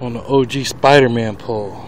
on the OG Spider-Man pole.